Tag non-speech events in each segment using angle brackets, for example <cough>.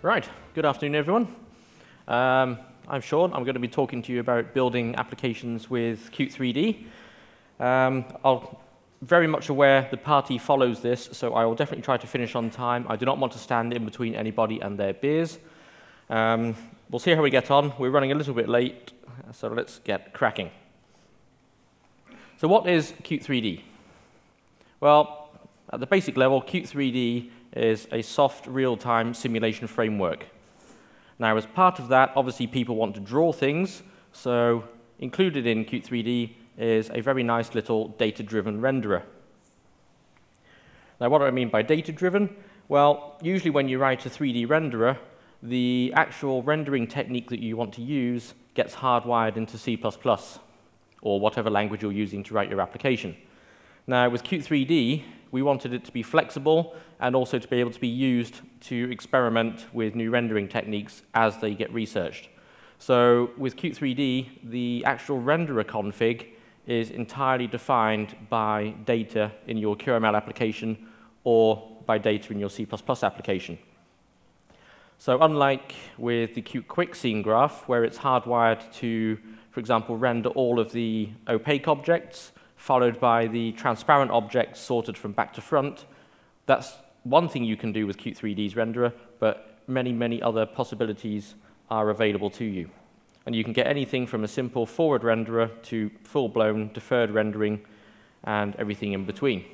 Right, good afternoon, everyone. Um, I'm Sean. I'm going to be talking to you about building applications with Qt 3D. Um, I'll very much aware the party follows this, so I will definitely try to finish on time. I do not want to stand in between anybody and their beers. Um, we'll see how we get on. We're running a little bit late, so let's get cracking. So what is Qt 3D? Well, at the basic level, Qt 3D is a soft real-time simulation framework. Now, as part of that, obviously people want to draw things, so included in Qt 3D is a very nice little data-driven renderer. Now, what do I mean by data-driven? Well, usually when you write a 3D renderer, the actual rendering technique that you want to use gets hardwired into C++ or whatever language you're using to write your application. Now, with Qt 3D, we wanted it to be flexible and also to be able to be used to experiment with new rendering techniques as they get researched. So with Qt 3D, the actual renderer config is entirely defined by data in your QML application or by data in your C++ application. So unlike with the Qt Quick scene graph, where it's hardwired to, for example, render all of the opaque objects, followed by the transparent objects sorted from back to front. That's one thing you can do with Qt 3D's renderer, but many, many other possibilities are available to you. And you can get anything from a simple forward renderer to full-blown deferred rendering and everything in between.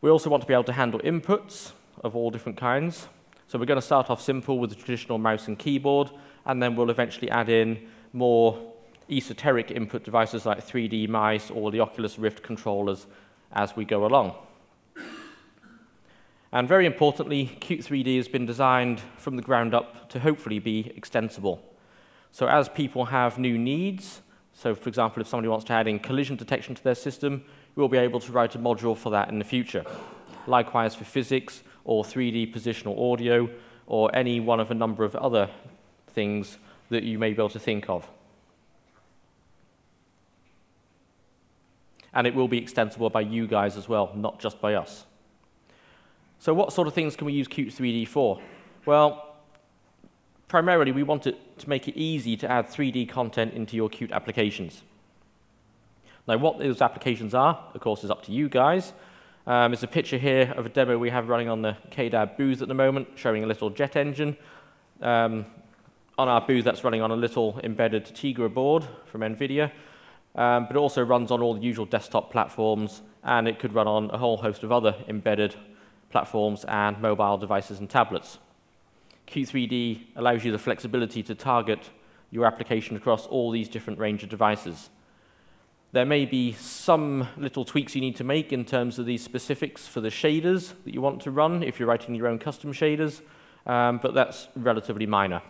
We also want to be able to handle inputs of all different kinds. So we're going to start off simple with the traditional mouse and keyboard, and then we'll eventually add in more esoteric input devices like 3D mice or the Oculus Rift controllers as we go along. And very importantly, Qt 3D has been designed from the ground up to hopefully be extensible. So as people have new needs, so for example, if somebody wants to add in collision detection to their system, we'll be able to write a module for that in the future. Likewise for physics or 3D positional audio or any one of a number of other things that you may be able to think of. And it will be extensible by you guys as well, not just by us. So what sort of things can we use Qt 3D for? Well, primarily we want it to make it easy to add 3D content into your Qt applications. Now what those applications are, of course, is up to you guys. Um, it's a picture here of a demo we have running on the KDAB booth at the moment, showing a little jet engine. Um, on our booth, that's running on a little embedded Tegra board from NVIDIA um, but it also runs on all the usual desktop platforms, and it could run on a whole host of other embedded platforms and mobile devices and tablets. Q3D allows you the flexibility to target your application across all these different range of devices. There may be some little tweaks you need to make in terms of the specifics for the shaders that you want to run if you're writing your own custom shaders, um, but that's relatively minor.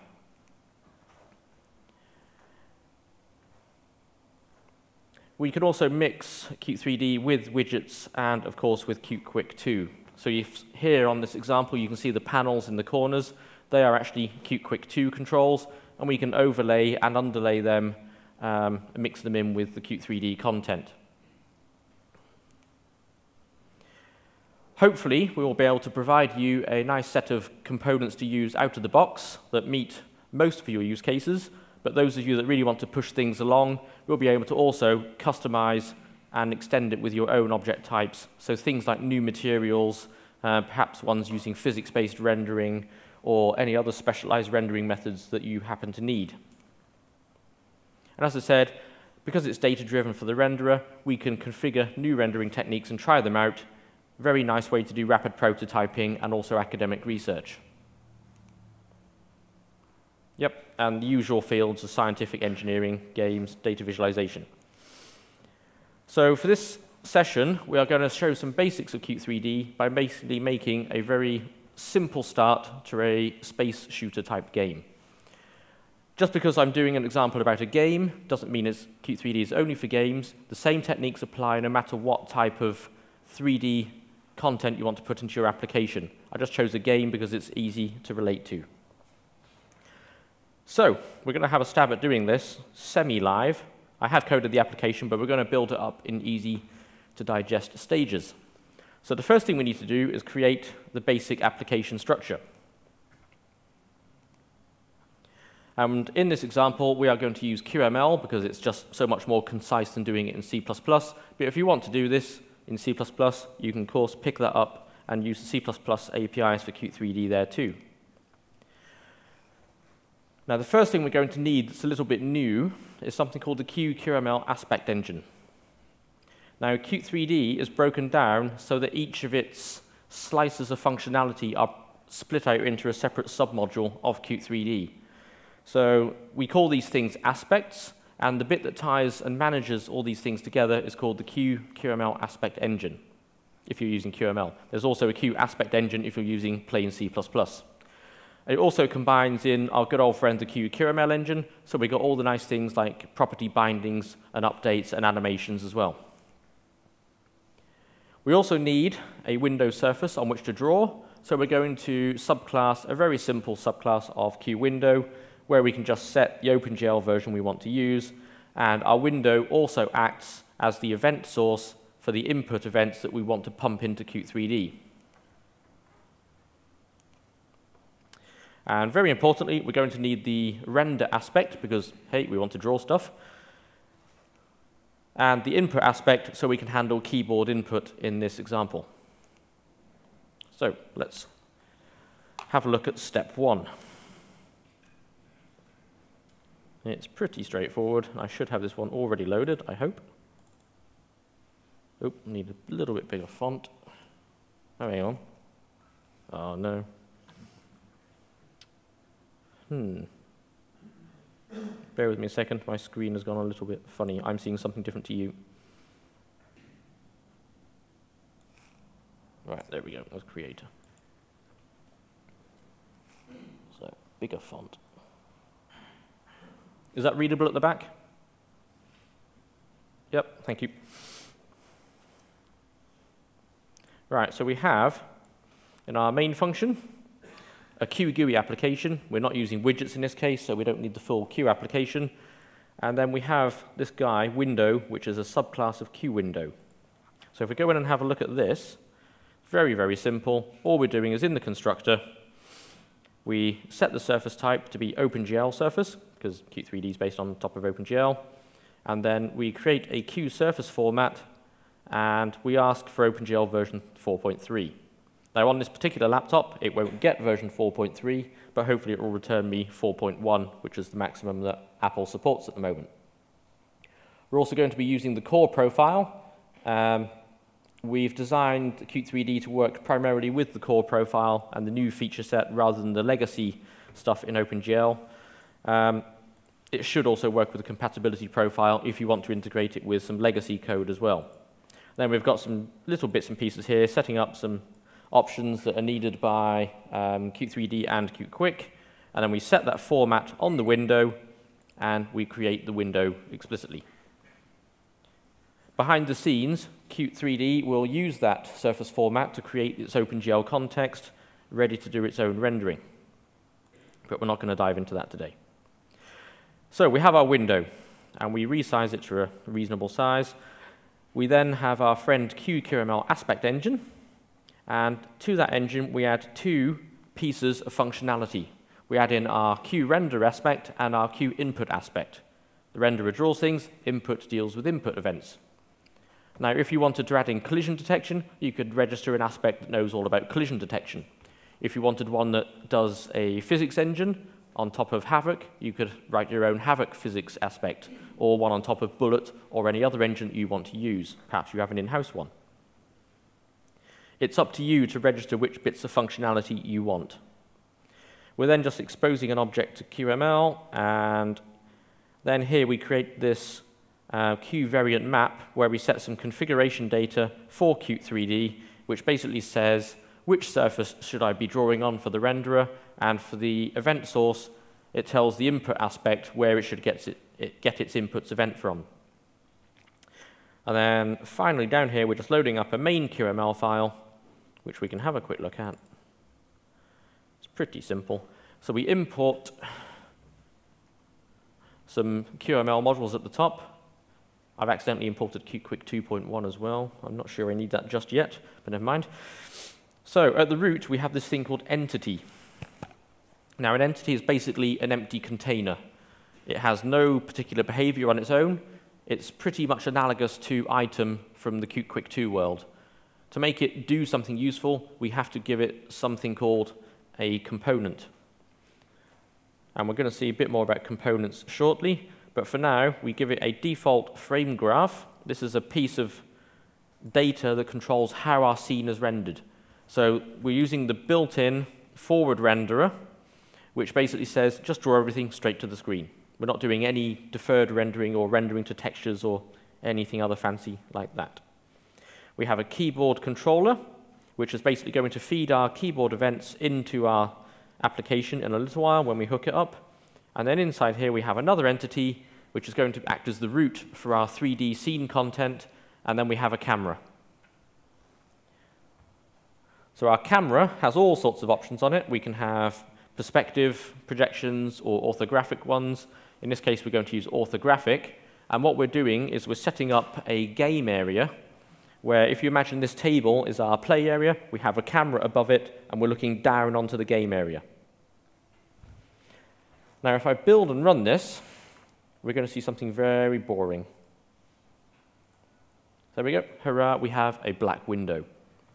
We can also mix Qt 3D with widgets and, of course, with Qt Quick too. So here on this example, you can see the panels in the corners. They are actually Qt Quick 2 controls, and we can overlay and underlay them um, and mix them in with the Qt 3D content. Hopefully, we will be able to provide you a nice set of components to use out of the box that meet most of your use cases, but those of you that really want to push things along will be able to also customize and extend it with your own object types. So things like new materials, uh, perhaps ones using physics-based rendering, or any other specialized rendering methods that you happen to need. And as I said, because it's data-driven for the renderer, we can configure new rendering techniques and try them out. Very nice way to do rapid prototyping and also academic research. Yep, and the usual fields of scientific engineering, games, data visualization. So for this session, we are going to show some basics of Qt 3D by basically making a very simple start to a space shooter type game. Just because I'm doing an example about a game doesn't mean it's Qt 3D is only for games. The same techniques apply no matter what type of 3D content you want to put into your application. I just chose a game because it's easy to relate to. So we're going to have a stab at doing this semi-live. I have coded the application, but we're going to build it up in easy-to-digest stages. So the first thing we need to do is create the basic application structure. And in this example, we are going to use QML because it's just so much more concise than doing it in C++. But if you want to do this in C++, you can, of course, pick that up and use the C++ APIs for Qt3D there too. Now, the first thing we're going to need that's a little bit new is something called the QQML aspect engine. Now, Qt3D is broken down so that each of its slices of functionality are split out into a separate submodule of Qt3D. So we call these things aspects, and the bit that ties and manages all these things together is called the QQML aspect engine, if you're using QML. There's also a Q aspect engine if you're using plain C++. It also combines in our good old friend, the QQML engine, so we got all the nice things like property bindings and updates and animations as well. We also need a window surface on which to draw, so we're going to subclass a very simple subclass of QWindow, where we can just set the OpenGL version we want to use, and our window also acts as the event source for the input events that we want to pump into Qt3D. And very importantly, we're going to need the render aspect because, hey, we want to draw stuff. And the input aspect so we can handle keyboard input in this example. So let's have a look at step one. It's pretty straightforward. I should have this one already loaded, I hope. Oh, need a little bit bigger font. Oh, hang on. Oh, no. Hmm. Bear with me a second. My screen has gone a little bit funny. I'm seeing something different to you. Right, there we go. Let's. So, bigger font. Is that readable at the back? Yep, thank you. Right, so we have in our main function a QGUI application. We're not using widgets in this case, so we don't need the full Q application. And then we have this guy, window, which is a subclass of QWindow. So if we go in and have a look at this, very, very simple. All we're doing is in the constructor, we set the surface type to be OpenGL surface, because Qt3D is based on top of OpenGL. And then we create a QSurface format, and we ask for OpenGL version 4.3. Now on this particular laptop, it won't get version 4.3, but hopefully it will return me 4.1, which is the maximum that Apple supports at the moment. We're also going to be using the core profile. Um, we've designed Qt3D to work primarily with the core profile and the new feature set rather than the legacy stuff in OpenGL. Um, it should also work with a compatibility profile if you want to integrate it with some legacy code as well. Then we've got some little bits and pieces here, setting up some options that are needed by um, Qt3D and Qt and then we set that format on the window, and we create the window explicitly. Behind the scenes, Qt3D will use that surface format to create its OpenGL context, ready to do its own rendering. But we're not going to dive into that today. So we have our window, and we resize it to a reasonable size. We then have our friend QQML aspect engine, and to that engine, we add two pieces of functionality. We add in our QRender aspect and our QInput aspect. The renderer draws things, input deals with input events. Now, if you wanted to add in collision detection, you could register an aspect that knows all about collision detection. If you wanted one that does a physics engine on top of Havok, you could write your own Havok physics aspect, or one on top of Bullet, or any other engine that you want to use. Perhaps you have an in-house one. It's up to you to register which bits of functionality you want. We're then just exposing an object to QML, and then here we create this uh, Q-variant map where we set some configuration data for Qt3D, which basically says which surface should I be drawing on for the renderer, and for the event source, it tells the input aspect where it should get, it, it, get its inputs event from. And then finally down here, we're just loading up a main QML file which we can have a quick look at. It's pretty simple. So we import some QML modules at the top. I've accidentally imported QQuick 2.1 as well. I'm not sure I need that just yet, but never mind. So at the root, we have this thing called entity. Now, an entity is basically an empty container. It has no particular behavior on its own. It's pretty much analogous to item from the Qt Quick 2 world. To make it do something useful, we have to give it something called a component. And we're going to see a bit more about components shortly, but for now, we give it a default frame graph. This is a piece of data that controls how our scene is rendered. So we're using the built-in forward renderer, which basically says just draw everything straight to the screen. We're not doing any deferred rendering or rendering to textures or anything other fancy like that. We have a keyboard controller, which is basically going to feed our keyboard events into our application in a little while when we hook it up. And then inside here we have another entity, which is going to act as the root for our 3D scene content, and then we have a camera. So our camera has all sorts of options on it. We can have perspective projections or orthographic ones. In this case, we're going to use orthographic. And what we're doing is we're setting up a game area where if you imagine this table is our play area, we have a camera above it, and we're looking down onto the game area. Now, if I build and run this, we're going to see something very boring. There we go. Hurrah, we have a black window.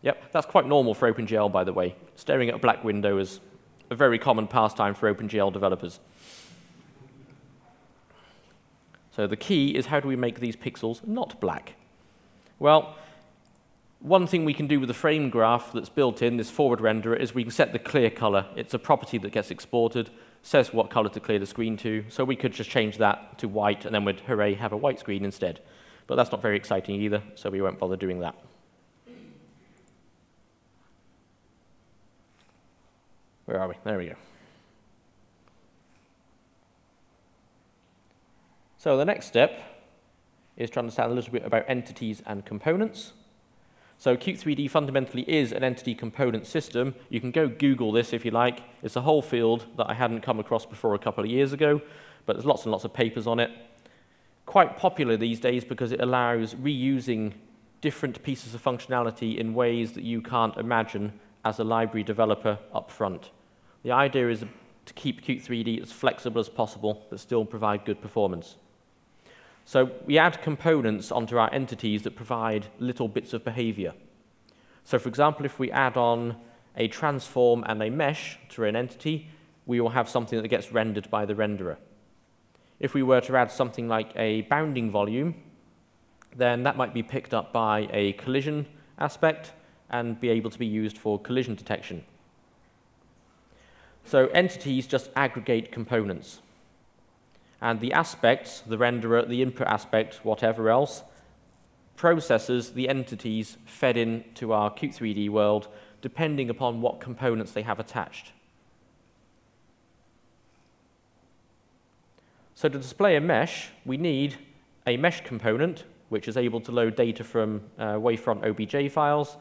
Yep, that's quite normal for OpenGL, by the way. Staring at a black window is a very common pastime for OpenGL developers. So the key is how do we make these pixels not black? Well, one thing we can do with the frame graph that's built in, this forward renderer, is we can set the clear color. It's a property that gets exported, says what color to clear the screen to, so we could just change that to white, and then we'd, hooray, have a white screen instead. But that's not very exciting either, so we won't bother doing that. Where are we? There we go. So the next step is to understand a little bit about entities and components. So Qt3D fundamentally is an entity component system. You can go Google this if you like. It's a whole field that I hadn't come across before a couple of years ago, but there's lots and lots of papers on it. Quite popular these days because it allows reusing different pieces of functionality in ways that you can't imagine as a library developer up front. The idea is to keep Qt3D as flexible as possible, but still provide good performance. So we add components onto our entities that provide little bits of behavior. So for example, if we add on a transform and a mesh to an entity, we will have something that gets rendered by the renderer. If we were to add something like a bounding volume, then that might be picked up by a collision aspect and be able to be used for collision detection. So entities just aggregate components. And the aspects, the renderer, the input aspect, whatever else, processes the entities fed into our Q3D world depending upon what components they have attached. So to display a mesh, we need a mesh component, which is able to load data from uh, wavefront OBJ files.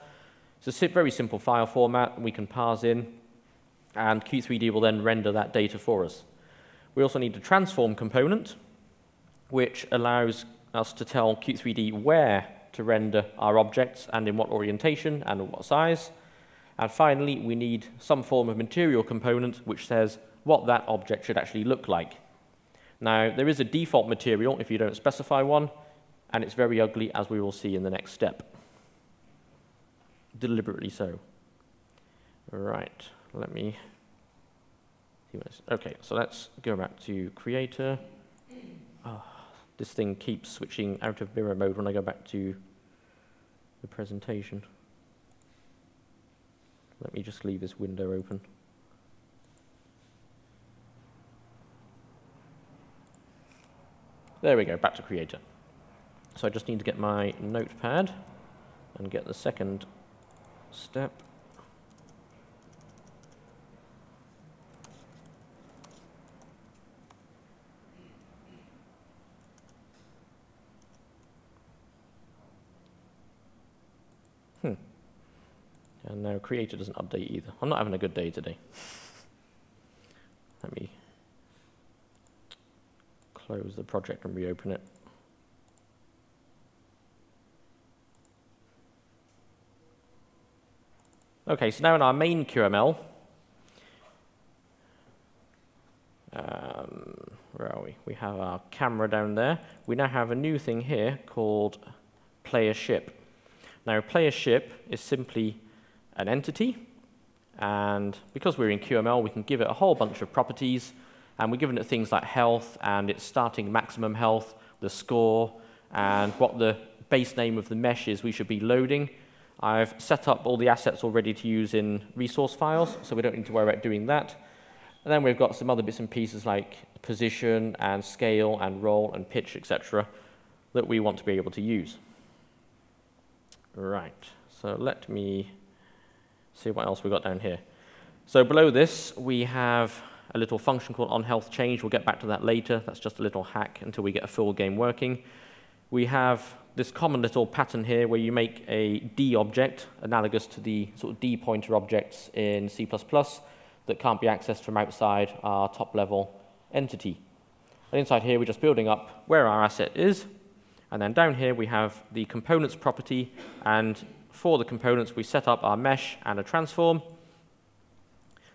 It's a very simple file format we can parse in, and Q3D will then render that data for us. We also need a transform component, which allows us to tell Q3D where to render our objects and in what orientation and what size. And finally, we need some form of material component which says what that object should actually look like. Now, there is a default material if you don't specify one, and it's very ugly, as we will see in the next step. Deliberately so. Right, let me Okay, so let's go back to creator. Oh, this thing keeps switching out of mirror mode when I go back to the presentation. Let me just leave this window open. There we go, back to creator. So I just need to get my notepad and get the second step. And now creator doesn't update either. I'm not having a good day today. Let me close the project and reopen it. Okay, so now in our main QML, um, where are we? We have our camera down there. We now have a new thing here called player ship. Now, player ship is simply an entity, and because we're in QML, we can give it a whole bunch of properties, and we're giving it things like health and its starting maximum health, the score, and what the base name of the mesh is we should be loading. I've set up all the assets already to use in resource files, so we don't need to worry about doing that. And then we've got some other bits and pieces like position and scale and roll and pitch, etc., that we want to be able to use. Right, so let me see what else we've got down here. So below this, we have a little function called onHealthChange. We'll get back to that later. That's just a little hack until we get a full game working. We have this common little pattern here where you make a D object, analogous to the sort of D pointer objects in C++ that can't be accessed from outside our top level entity. And inside here, we're just building up where our asset is, and then down here, we have the components property. And for the components, we set up our mesh and a transform.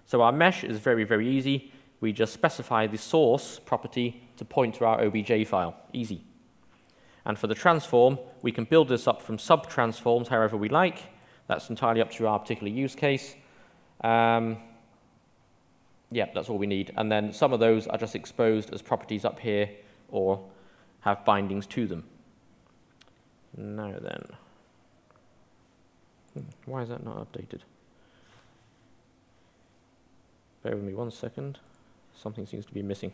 So our mesh is very, very easy. We just specify the source property to point to our OBJ file. Easy. And for the transform, we can build this up from sub-transforms however we like. That's entirely up to our particular use case. Um, yeah, that's all we need. And then some of those are just exposed as properties up here or have bindings to them. Now then, why is that not updated? Bear with me one second. Something seems to be missing.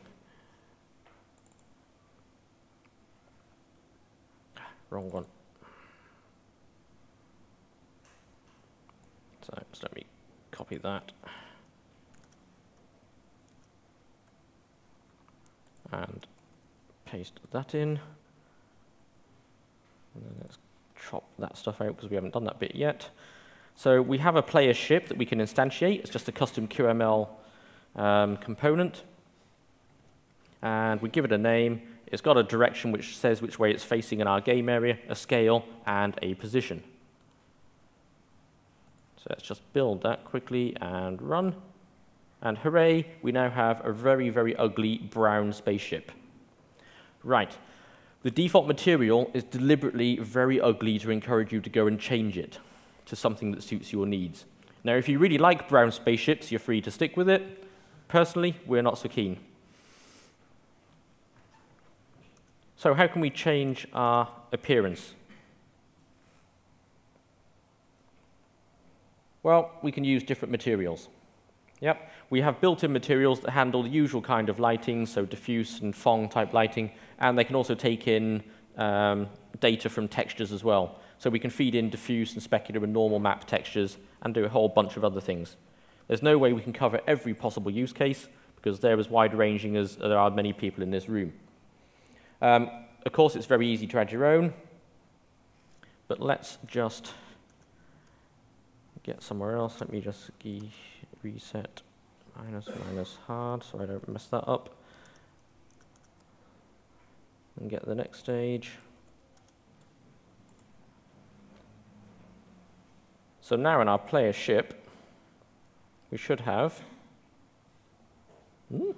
<sighs> Wrong one. So just let me copy that. And paste that in. And then Let's chop that stuff out because we haven't done that bit yet. So we have a player ship that we can instantiate. It's just a custom QML um, component. And we give it a name. It's got a direction which says which way it's facing in our game area, a scale, and a position. So let's just build that quickly and run. And hooray, we now have a very, very ugly brown spaceship. Right, the default material is deliberately very ugly to encourage you to go and change it to something that suits your needs. Now, if you really like brown spaceships, you're free to stick with it. Personally, we're not so keen. So how can we change our appearance? Well, we can use different materials. Yep, we have built-in materials that handle the usual kind of lighting, so diffuse and Phong type lighting, and they can also take in um, data from textures as well. So we can feed in diffuse and specular and normal map textures and do a whole bunch of other things. There's no way we can cover every possible use case because they're as wide-ranging as there are many people in this room. Um, of course, it's very easy to add your own, but let's just get somewhere else. Let me just reset minus minus hard so I don't mess that up. And get the next stage. So now in our player ship, we should have hmm.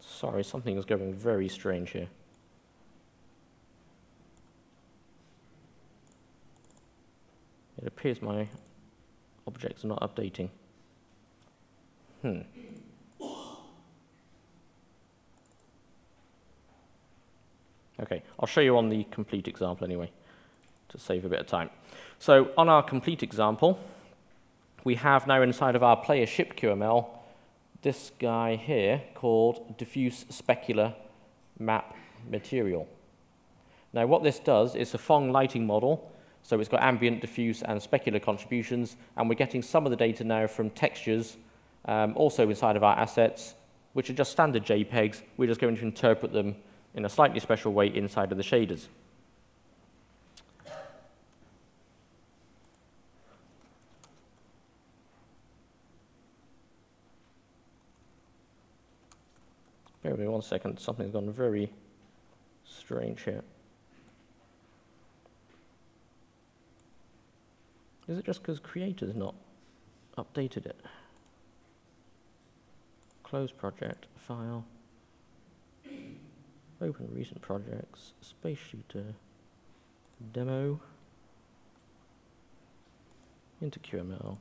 Sorry, something is going very strange here. It appears my objects are not updating. Hmm. Okay, I'll show you on the complete example anyway, to save a bit of time. So on our complete example, we have now inside of our player ship QML this guy here called diffuse specular map material. Now what this does is a Phong lighting model so it's got ambient, diffuse, and specular contributions, and we're getting some of the data now from textures, um, also inside of our assets, which are just standard JPEGs. We're just going to interpret them in a slightly special way inside of the shaders. Bear with me one second, something's gone very strange here. Is it just because creator's not updated it? close project, file, open recent projects, space shooter, demo, into QML.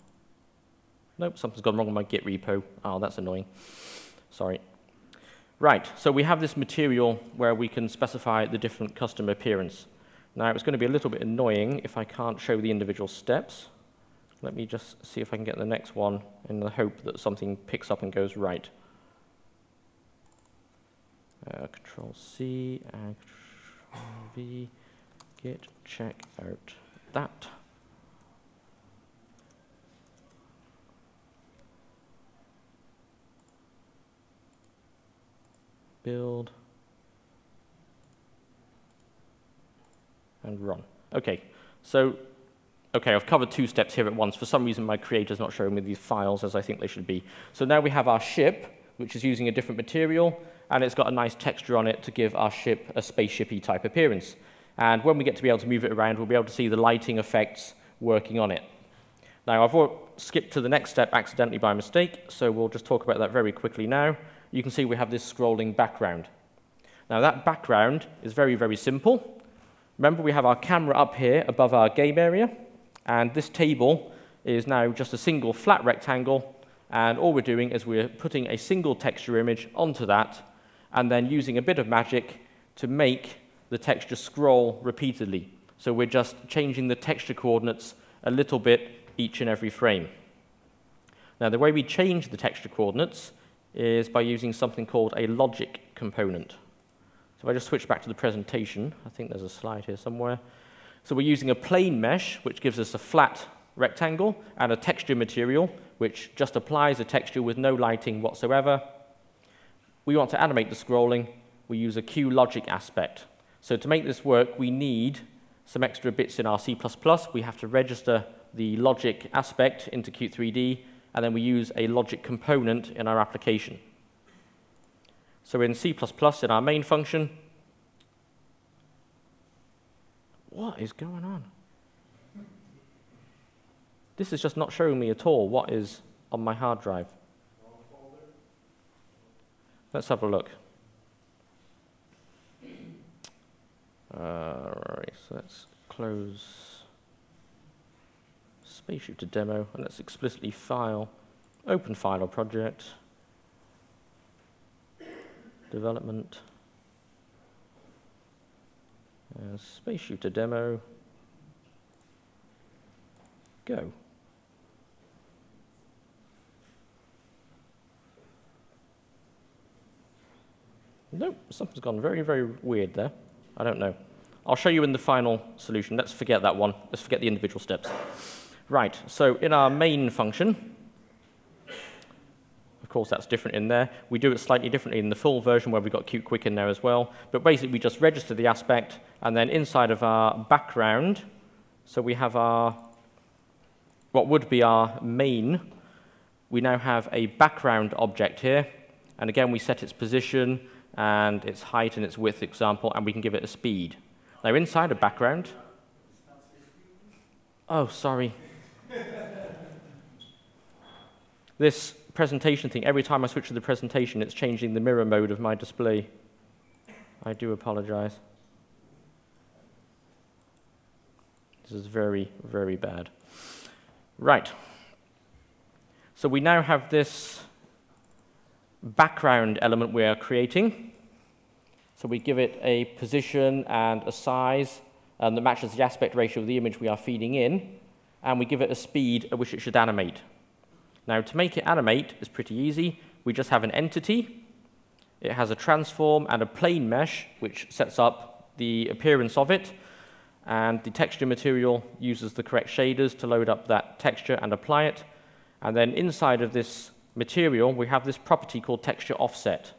Nope, something's gone wrong with my Git repo. Oh, that's annoying. Sorry. Right, so we have this material where we can specify the different custom appearance. Now, it's going to be a little bit annoying if I can't show the individual steps. Let me just see if I can get the next one in the hope that something picks up and goes right. Uh, control C and Control V, git check out that. Build and run. Okay, so okay, I've covered two steps here at once. For some reason, my creator's not showing me these files as I think they should be. So now we have our ship, which is using a different material, and it's got a nice texture on it to give our ship a spaceshipy type appearance. And when we get to be able to move it around, we'll be able to see the lighting effects working on it. Now, I've skipped to the next step accidentally by mistake, so we'll just talk about that very quickly now. You can see we have this scrolling background. Now, that background is very, very simple. Remember, we have our camera up here above our game area. And this table is now just a single flat rectangle, and all we're doing is we're putting a single texture image onto that, and then using a bit of magic to make the texture scroll repeatedly. So we're just changing the texture coordinates a little bit each and every frame. Now, the way we change the texture coordinates is by using something called a logic component. So if I just switch back to the presentation, I think there's a slide here somewhere. So we're using a plane mesh, which gives us a flat rectangle, and a texture material, which just applies a texture with no lighting whatsoever. We want to animate the scrolling. We use a QLogic aspect. So to make this work, we need some extra bits in our C++. We have to register the logic aspect into Q3D, and then we use a logic component in our application. So in C++, in our main function, What is going on? This is just not showing me at all what is on my hard drive. Let's have a look. Uh, right, so let's close Space Shooter demo, and let's explicitly file, open file or project, development. Uh, space shooter demo. Go. Nope, something's gone very, very weird there. I don't know. I'll show you in the final solution. Let's forget that one. Let's forget the individual steps. Right, so in our main function, of course, that's different in there. We do it slightly differently in the full version where we've got Qt Quick in there as well. But basically, we just register the aspect, and then inside of our background, so we have our, what would be our main, we now have a background object here. And again, we set its position and its height and its width example, and we can give it a speed. Now, inside a background, oh, sorry. <laughs> this presentation thing, every time I switch to the presentation, it's changing the mirror mode of my display. I do apologize. This is very, very bad. Right. So we now have this background element we are creating. So we give it a position and a size um, that matches the aspect ratio of the image we are feeding in, and we give it a speed at which it should animate. Now, to make it animate is pretty easy. We just have an entity. It has a transform and a plane mesh, which sets up the appearance of it. And the texture material uses the correct shaders to load up that texture and apply it. And then inside of this material, we have this property called texture offset,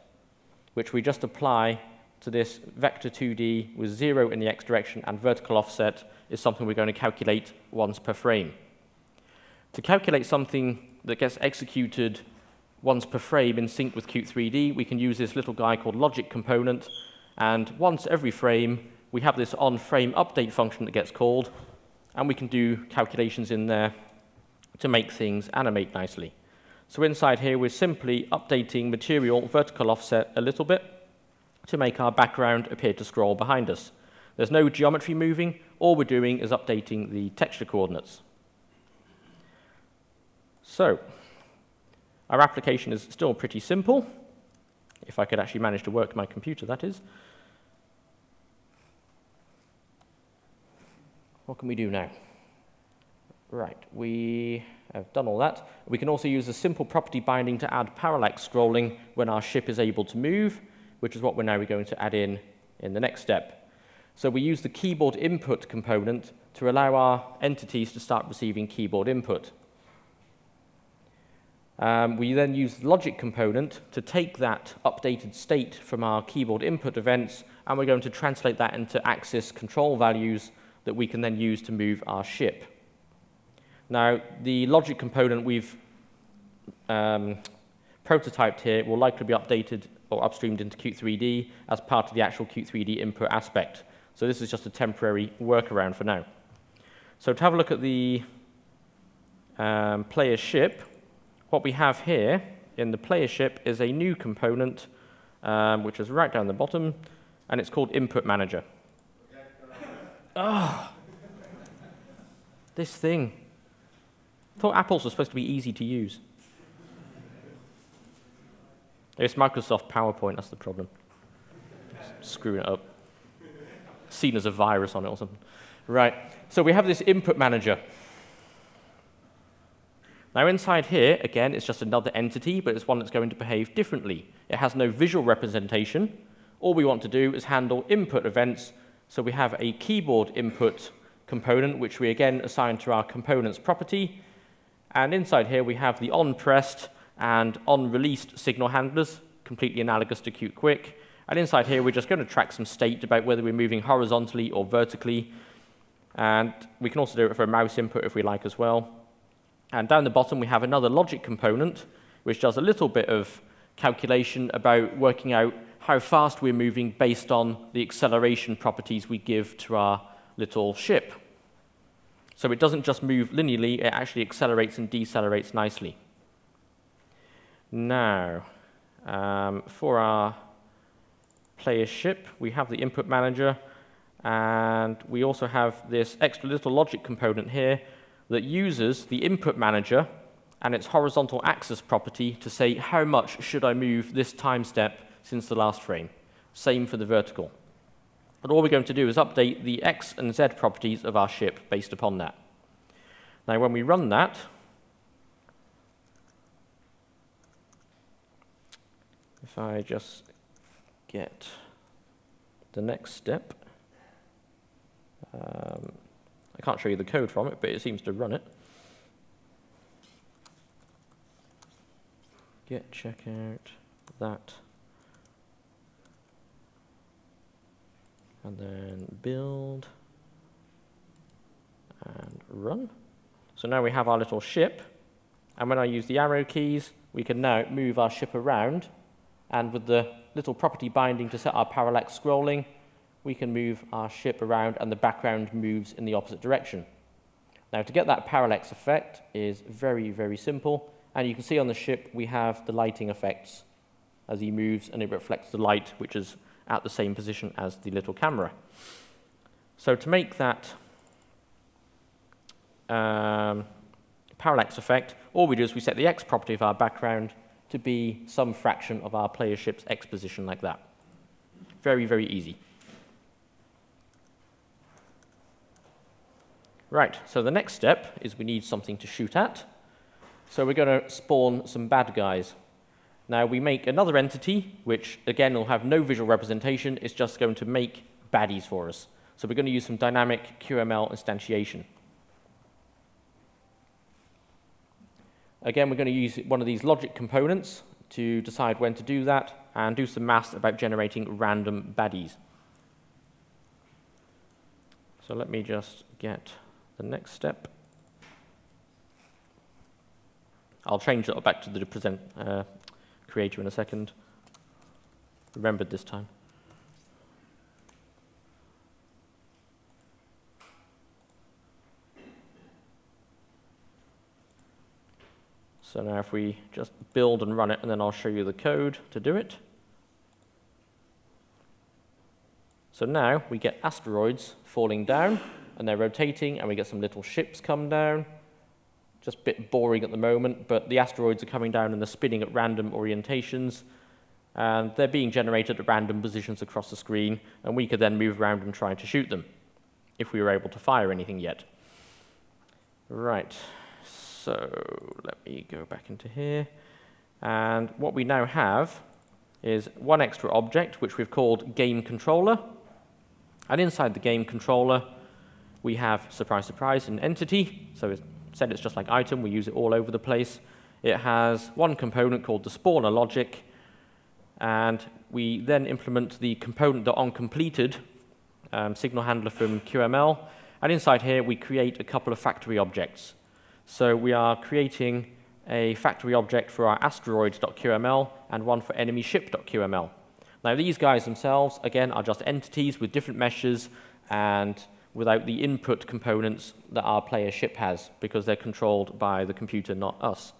which we just apply to this vector 2D with zero in the x direction and vertical offset is something we're going to calculate once per frame. To calculate something that gets executed once per frame in sync with Qt3D, we can use this little guy called logic component, and once every frame, we have this on-frame update function that gets called, and we can do calculations in there to make things animate nicely. So inside here, we're simply updating material vertical offset a little bit to make our background appear to scroll behind us. There's no geometry moving. All we're doing is updating the texture coordinates. So our application is still pretty simple, if I could actually manage to work my computer, that is. What can we do now? Right, we have done all that. We can also use a simple property binding to add parallax scrolling when our ship is able to move, which is what we're now going to add in in the next step. So we use the keyboard input component to allow our entities to start receiving keyboard input. Um, we then use the logic component to take that updated state from our keyboard input events, and we're going to translate that into axis control values that we can then use to move our ship. Now, the logic component we've um, prototyped here will likely be updated or upstreamed into Qt3D as part of the actual Qt3D input aspect. So this is just a temporary workaround for now. So to have a look at the um, player ship, what we have here in the player ship is a new component, um, which is right down the bottom, and it's called Input Manager. Oh, this thing. I thought Apples were supposed to be easy to use. It's Microsoft PowerPoint, that's the problem. Screwing it up. Seen as a virus on it or something. Right, so we have this input manager. Now inside here, again, it's just another entity, but it's one that's going to behave differently. It has no visual representation. All we want to do is handle input events. So we have a keyboard input component, which we again assign to our components property. And inside here, we have the on-pressed and on-released signal handlers, completely analogous to Qt Quick. And inside here, we're just going to track some state about whether we're moving horizontally or vertically. And we can also do it for a mouse input if we like as well. And down the bottom, we have another logic component, which does a little bit of calculation about working out how fast we're moving based on the acceleration properties we give to our little ship. So it doesn't just move linearly, it actually accelerates and decelerates nicely. Now, um, for our player ship, we have the input manager, and we also have this extra little logic component here that uses the input manager and its horizontal axis property to say how much should I move this time step since the last frame. Same for the vertical. But all we're going to do is update the x and z properties of our ship based upon that. Now when we run that, if I just get the next step, um, I can't show you the code from it, but it seems to run it. Get checkout that. And then build and run. So now we have our little ship. And when I use the arrow keys, we can now move our ship around. And with the little property binding to set our parallax scrolling, we can move our ship around and the background moves in the opposite direction. Now to get that parallax effect is very, very simple. And you can see on the ship we have the lighting effects as he moves and it reflects the light which is at the same position as the little camera. So to make that um, parallax effect, all we do is we set the x property of our background to be some fraction of our player ship's x position like that. Very, very easy. Right, so the next step is we need something to shoot at. So we're going to spawn some bad guys. Now we make another entity, which again will have no visual representation, it's just going to make baddies for us. So we're going to use some dynamic QML instantiation. Again, we're going to use one of these logic components to decide when to do that and do some math about generating random baddies. So let me just get the next step. I'll change it back to the present uh, creator in a second. Remembered this time. So now if we just build and run it, and then I'll show you the code to do it. So now we get asteroids falling down, and they're rotating, and we get some little ships come down. Just a bit boring at the moment, but the asteroids are coming down and they're spinning at random orientations, and they're being generated at random positions across the screen, and we could then move around and try to shoot them, if we were able to fire anything yet. Right, so let me go back into here. And what we now have is one extra object, which we've called game controller. And inside the game controller, we have, surprise, surprise, an entity. So it's said it's just like item. We use it all over the place. It has one component called the spawner logic, and we then implement the component that on completed um, signal handler from QML. And inside here, we create a couple of factory objects. So we are creating a factory object for our asteroids.qml and one for enemy ship.qml. Now these guys themselves, again, are just entities with different meshes and without the input components that our player ship has because they're controlled by the computer, not us.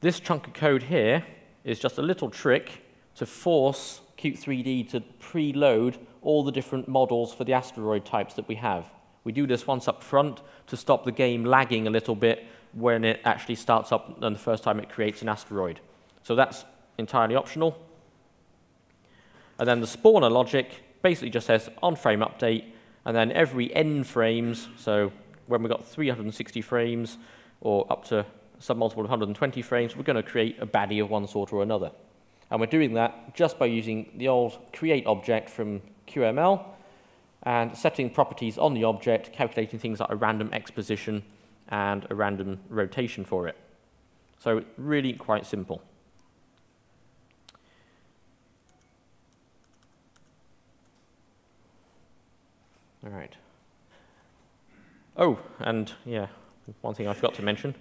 This chunk of code here is just a little trick to force Qt3D to preload all the different models for the asteroid types that we have. We do this once up front to stop the game lagging a little bit when it actually starts up and the first time it creates an asteroid. So that's entirely optional. And then the spawner logic basically just says on frame update, and then every n frames, so when we've got 360 frames or up to some multiple of 120 frames, we're going to create a baddie of one sort or another. And we're doing that just by using the old create object from QML and setting properties on the object, calculating things like a random x position and a random rotation for it. So really quite simple. All right. Oh, and yeah, one thing I forgot to mention.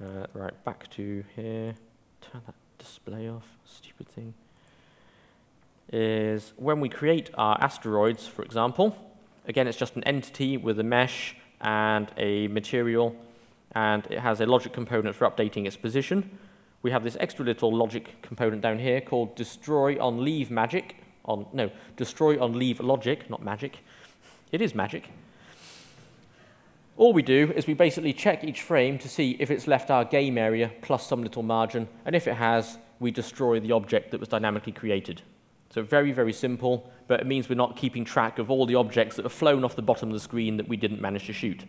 Uh, right, back to here. Turn that display off, stupid thing is when we create our asteroids, for example, again, it's just an entity with a mesh and a material, and it has a logic component for updating its position. We have this extra little logic component down here called destroy on leave magic, on, no, destroy on leave logic, not magic. It is magic. All we do is we basically check each frame to see if it's left our game area plus some little margin, and if it has, we destroy the object that was dynamically created. So very, very simple, but it means we're not keeping track of all the objects that have flown off the bottom of the screen that we didn't manage to shoot.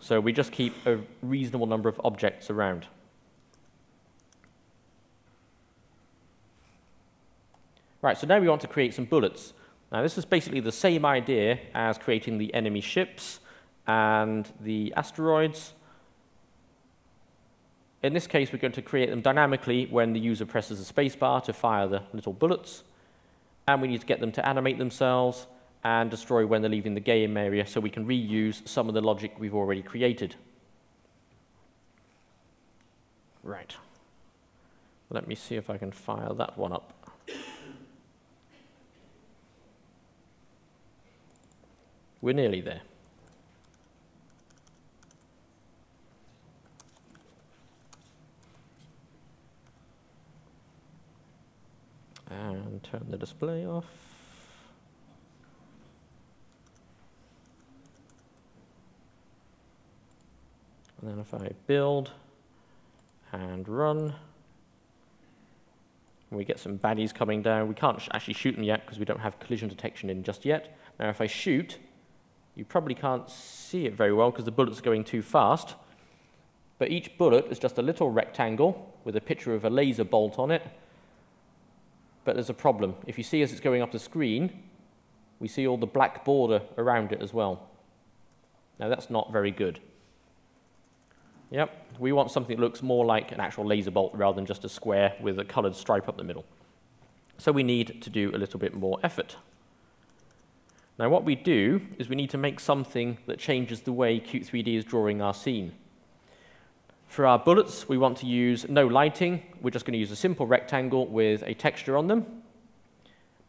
So we just keep a reasonable number of objects around. Right, so now we want to create some bullets. Now this is basically the same idea as creating the enemy ships and the asteroids. In this case, we're going to create them dynamically when the user presses the spacebar to fire the little bullets. And we need to get them to animate themselves and destroy when they're leaving the game area so we can reuse some of the logic we've already created. Right. Let me see if I can fire that one up. We're nearly there. and turn the display off. And then if I build and run, we get some baddies coming down. We can't sh actually shoot them yet because we don't have collision detection in just yet. Now if I shoot, you probably can't see it very well because the bullet's going too fast. But each bullet is just a little rectangle with a picture of a laser bolt on it but there's a problem. If you see as it's going up the screen, we see all the black border around it as well. Now that's not very good. Yep, we want something that looks more like an actual laser bolt rather than just a square with a colored stripe up the middle. So we need to do a little bit more effort. Now what we do is we need to make something that changes the way Qt3D is drawing our scene. For our bullets, we want to use no lighting. We're just going to use a simple rectangle with a texture on them.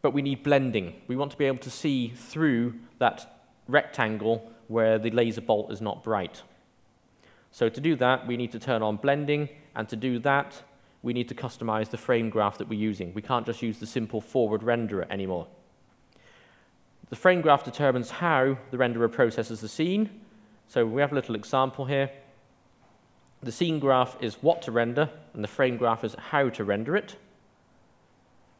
But we need blending. We want to be able to see through that rectangle where the laser bolt is not bright. So to do that, we need to turn on blending, and to do that, we need to customize the frame graph that we're using. We can't just use the simple forward renderer anymore. The frame graph determines how the renderer processes the scene. So we have a little example here. The scene graph is what to render, and the frame graph is how to render it.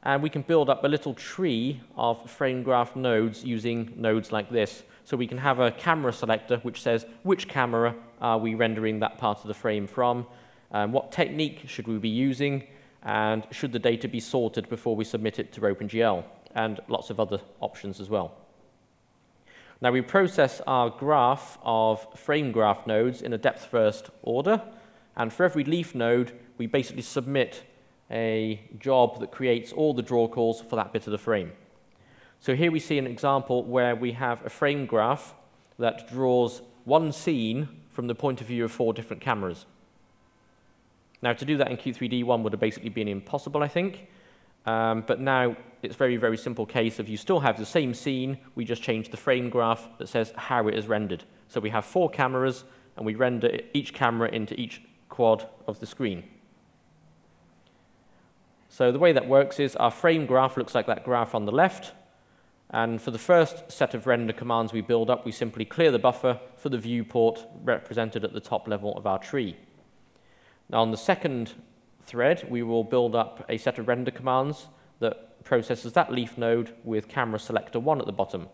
And we can build up a little tree of frame graph nodes using nodes like this. So we can have a camera selector which says which camera are we rendering that part of the frame from, um, what technique should we be using, and should the data be sorted before we submit it to OpenGL, and lots of other options as well. Now we process our graph of frame graph nodes in a depth first order, and for every leaf node, we basically submit a job that creates all the draw calls for that bit of the frame. So here we see an example where we have a frame graph that draws one scene from the point of view of four different cameras. Now, to do that in Qt3D, one would have basically been impossible, I think. Um, but now it's very, very simple case of you still have the same scene, we just change the frame graph that says how it is rendered. So we have four cameras, and we render each camera into each quad of the screen. So the way that works is our frame graph looks like that graph on the left, and for the first set of render commands we build up, we simply clear the buffer for the viewport represented at the top level of our tree. Now on the second thread, we will build up a set of render commands that processes that leaf node with camera selector 1 at the bottom.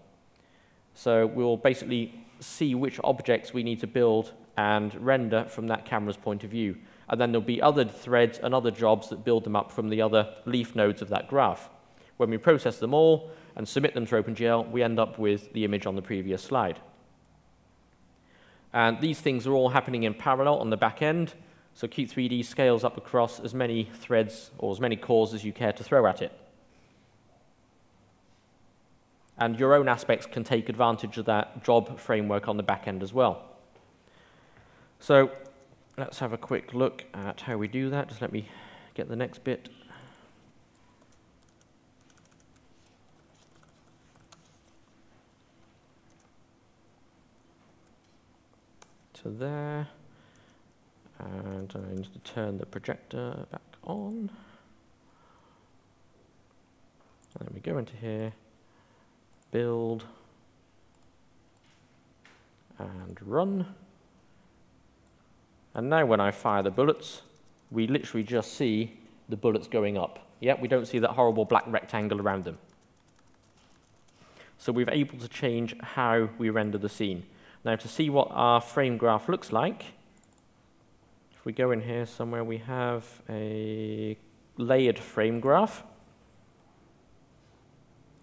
So we'll basically see which objects we need to build and render from that camera's point of view. And then there'll be other threads and other jobs that build them up from the other leaf nodes of that graph. When we process them all, and submit them to OpenGL, we end up with the image on the previous slide. And these things are all happening in parallel on the back end, so Qt3D scales up across as many threads or as many cores as you care to throw at it. And your own aspects can take advantage of that job framework on the back end as well. So let's have a quick look at how we do that. Just let me get the next bit. to there. And I need to turn the projector back on. And then we go into here, build, and run. And now when I fire the bullets, we literally just see the bullets going up. Yet we don't see that horrible black rectangle around them. So we're able to change how we render the scene. Now to see what our frame graph looks like, if we go in here somewhere, we have a layered frame graph.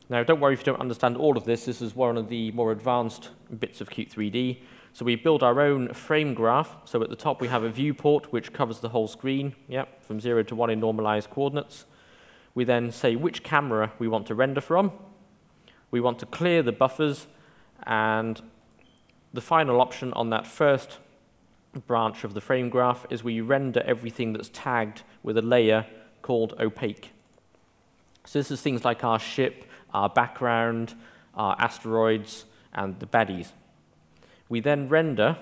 Now don't worry if you don't understand all of this, this is one of the more advanced bits of Qt3D. So we build our own frame graph. So at the top we have a viewport which covers the whole screen, yep, from 0 to 1 in normalized coordinates. We then say which camera we want to render from. We want to clear the buffers and the final option on that first branch of the frame graph is where you render everything that's tagged with a layer called opaque. So this is things like our ship, our background, our asteroids, and the baddies. We then render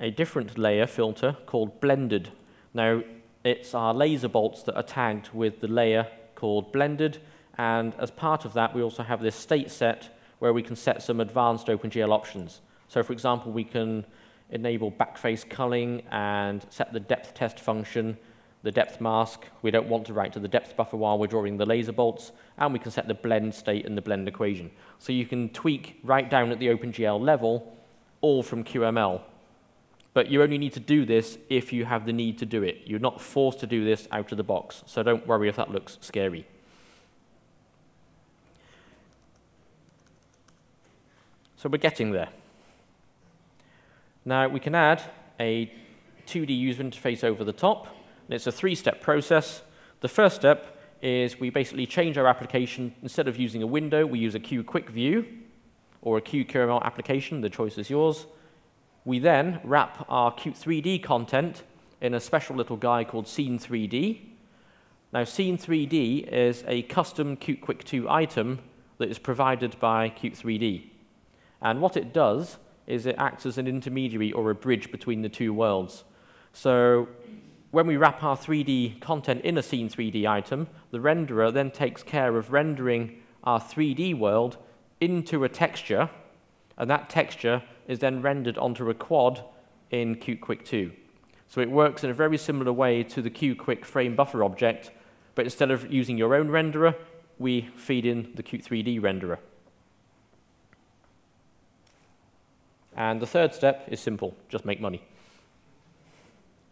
a different layer filter called blended. Now, it's our laser bolts that are tagged with the layer called blended, and as part of that, we also have this state set where we can set some advanced OpenGL options. So for example, we can enable backface culling and set the depth test function, the depth mask. We don't want to write to the depth buffer while we're drawing the laser bolts, and we can set the blend state and the blend equation. So you can tweak right down at the OpenGL level, all from QML. But you only need to do this if you have the need to do it. You're not forced to do this out of the box, so don't worry if that looks scary. So we're getting there. Now we can add a 2D user interface over the top. And it's a three-step process. The first step is we basically change our application. Instead of using a window, we use a Q Quick View or a QQML application. The choice is yours. We then wrap our Qt3D content in a special little guy called Scene3D. Now, Scene3D is a custom Qt Quick 2 item that is provided by Qt3D. And what it does is it acts as an intermediary or a bridge between the two worlds. So when we wrap our 3D content in a scene 3D item, the renderer then takes care of rendering our 3D world into a texture, and that texture is then rendered onto a quad in QQuick 2. So it works in a very similar way to the QQuick frame buffer object, but instead of using your own renderer, we feed in the Qt3D renderer. And the third step is simple, just make money.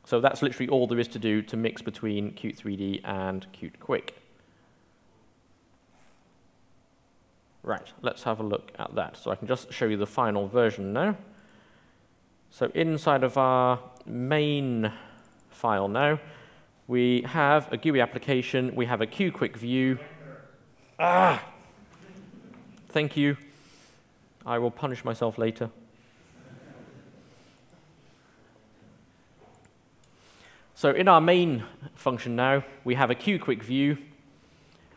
So that's literally all there is to do to mix between Qt3D and Qt Quick. Right, let's have a look at that. So I can just show you the final version now. So inside of our main file now, we have a GUI application, we have a QQuick view. Ah! Thank you. I will punish myself later. So in our main function now, we have a QQuick view,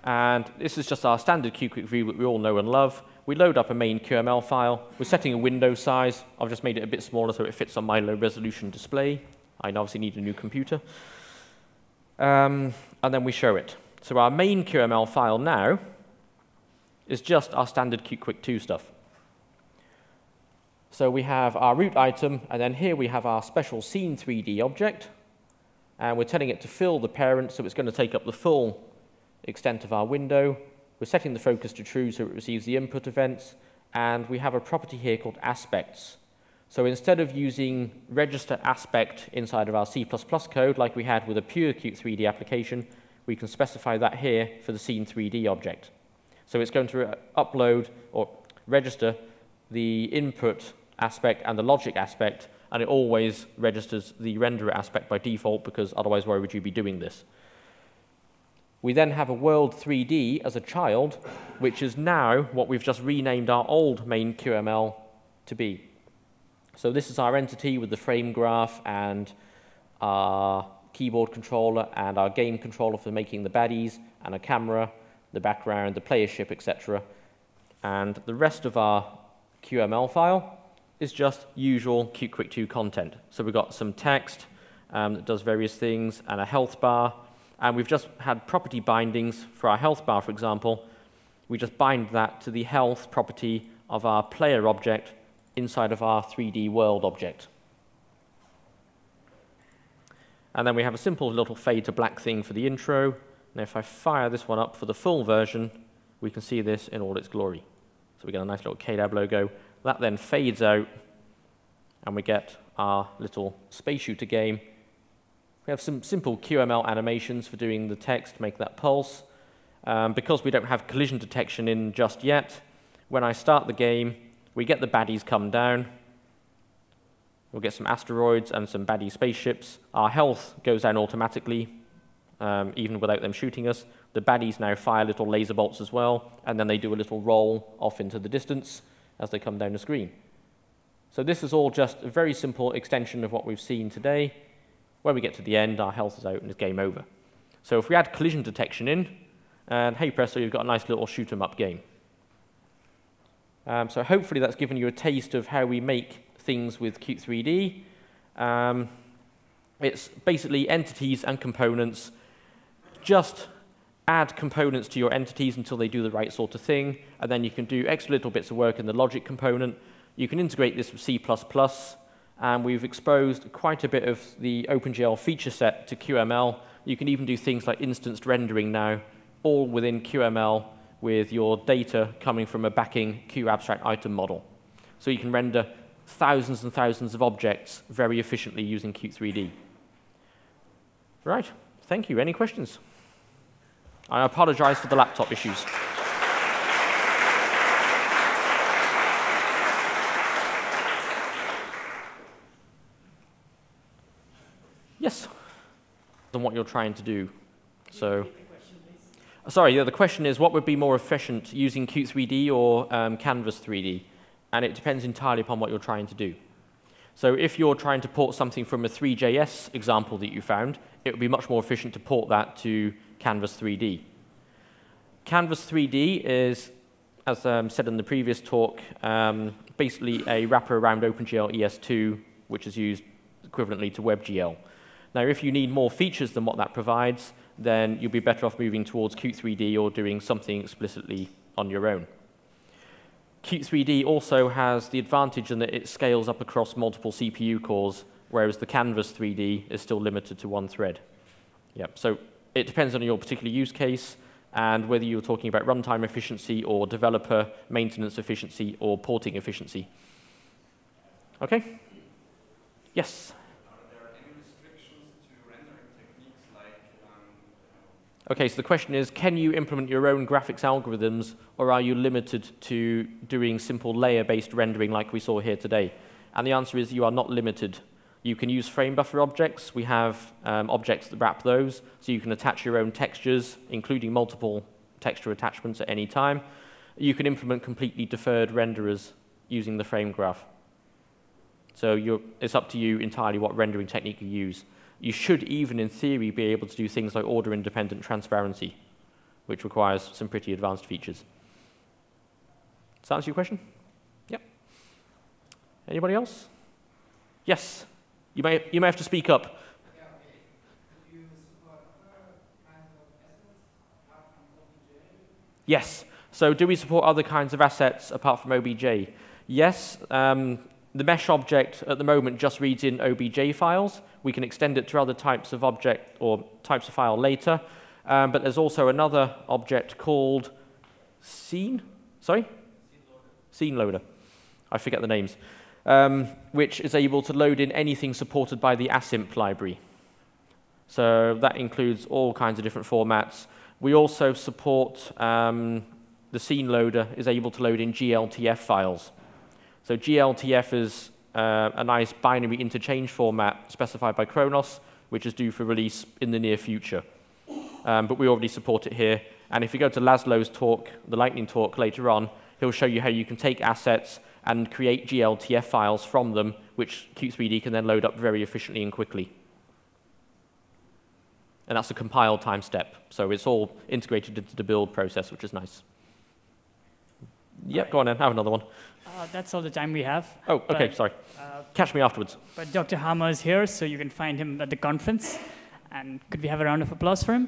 and this is just our standard QQuick view that we all know and love. We load up a main QML file. We're setting a window size. I've just made it a bit smaller so it fits on my low resolution display. I obviously need a new computer. Um, and then we show it. So our main QML file now is just our standard QQuick 2 stuff. So we have our root item, and then here we have our special scene 3D object, and we're telling it to fill the parent, so it's going to take up the full extent of our window. We're setting the focus to true so it receives the input events, and we have a property here called aspects. So instead of using register aspect inside of our C++ code like we had with a pure Qt 3D application, we can specify that here for the scene 3D object. So it's going to upload or register the input aspect and the logic aspect and it always registers the renderer aspect by default because otherwise why would you be doing this? We then have a world 3D as a child, which is now what we've just renamed our old main QML to be. So this is our entity with the frame graph and our keyboard controller and our game controller for making the baddies and a camera, the background, the player ship, etc. And the rest of our QML file is just usual Qt 2 content. So we've got some text um, that does various things and a health bar. And we've just had property bindings for our health bar, for example. We just bind that to the health property of our player object inside of our 3D world object. And then we have a simple little fade to black thing for the intro. And if I fire this one up for the full version, we can see this in all its glory. So we get a nice little KDAB logo. That then fades out, and we get our little space shooter game. We have some simple QML animations for doing the text, make that pulse. Um, because we don't have collision detection in just yet, when I start the game, we get the baddies come down. We'll get some asteroids and some baddie spaceships. Our health goes down automatically, um, even without them shooting us. The baddies now fire little laser bolts as well, and then they do a little roll off into the distance as they come down the screen. So this is all just a very simple extension of what we've seen today. When we get to the end, our health is out and it's game over. So if we add collision detection in, and hey presto, you've got a nice little shoot 'em up game. Um, so hopefully that's given you a taste of how we make things with Qt 3D. Um, it's basically entities and components just add components to your entities until they do the right sort of thing, and then you can do extra little bits of work in the logic component. You can integrate this with C++, and we've exposed quite a bit of the OpenGL feature set to QML. You can even do things like instanced rendering now, all within QML with your data coming from a backing QAbstract item model. So you can render thousands and thousands of objects very efficiently using Qt 3D. Right, thank you. Any questions? I apologize for the laptop issues. Yes, than what you're trying to do. So, sorry, yeah, the question is what would be more efficient using Qt 3D or um, Canvas 3D? And it depends entirely upon what you're trying to do. So if you're trying to port something from a three.js example that you found, it would be much more efficient to port that to Canvas 3D. Canvas 3D is, as um, said in the previous talk, um, basically a wrapper around OpenGL ES2, which is used equivalently to WebGL. Now, if you need more features than what that provides, then you'll be better off moving towards Qt3D or doing something explicitly on your own. Qt3D also has the advantage in that it scales up across multiple CPU cores, whereas the Canvas 3D is still limited to one thread. Yep. So it depends on your particular use case and whether you're talking about runtime efficiency or developer maintenance efficiency or porting efficiency. Okay? Yes? Okay, so the question is, can you implement your own graphics algorithms, or are you limited to doing simple layer-based rendering like we saw here today? And the answer is you are not limited. You can use frame buffer objects. We have um, objects that wrap those, so you can attach your own textures, including multiple texture attachments at any time. You can implement completely deferred renderers using the frame graph. So it's up to you entirely what rendering technique you use you should even, in theory, be able to do things like order-independent transparency, which requires some pretty advanced features. Does that answer your question? Yep. Anybody else? Yes. You may, you may have to speak up. Yes. So do we support other kinds of assets apart from OBJ? Yes. Um, the mesh object at the moment just reads in OBJ files. We can extend it to other types of object or types of file later. Um, but there's also another object called scene. Sorry? Scene loader. I forget the names. Um, which is able to load in anything supported by the Assimp library. So that includes all kinds of different formats. We also support um, the scene loader is able to load in GLTF files. So GLTF is uh, a nice binary interchange format specified by Khronos, which is due for release in the near future. Um, but we already support it here. And if you go to Laszlo's talk, the Lightning talk later on, he'll show you how you can take assets and create GLTF files from them, which Qt3D can then load up very efficiently and quickly. And that's a compile time step. So it's all integrated into the build process, which is nice. Yep, right. go on then, have another one. Uh, that's all the time we have. Oh, okay, but, sorry. Uh, Catch me afterwards. But Dr. Harmer is here, so you can find him at the conference. And could we have a round of applause for him?